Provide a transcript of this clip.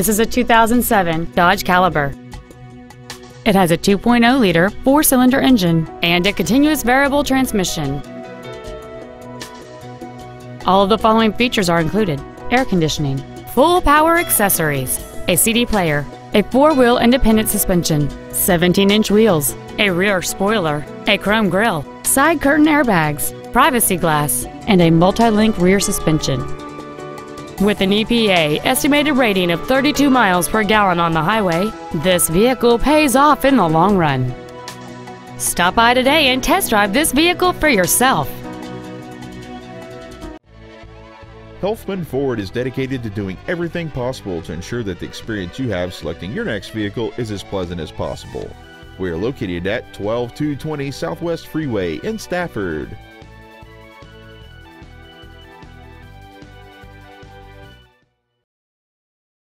This is a 2007 Dodge Caliber. It has a 2.0-liter four-cylinder engine and a continuous variable transmission. All of the following features are included. Air conditioning, full power accessories, a CD player, a four-wheel independent suspension, 17-inch wheels, a rear spoiler, a chrome grille, side curtain airbags, privacy glass, and a multi-link rear suspension. With an EPA estimated rating of 32 miles per gallon on the highway, this vehicle pays off in the long run. Stop by today and test drive this vehicle for yourself. Helfman Ford is dedicated to doing everything possible to ensure that the experience you have selecting your next vehicle is as pleasant as possible. We are located at 12220 Southwest Freeway in Stafford.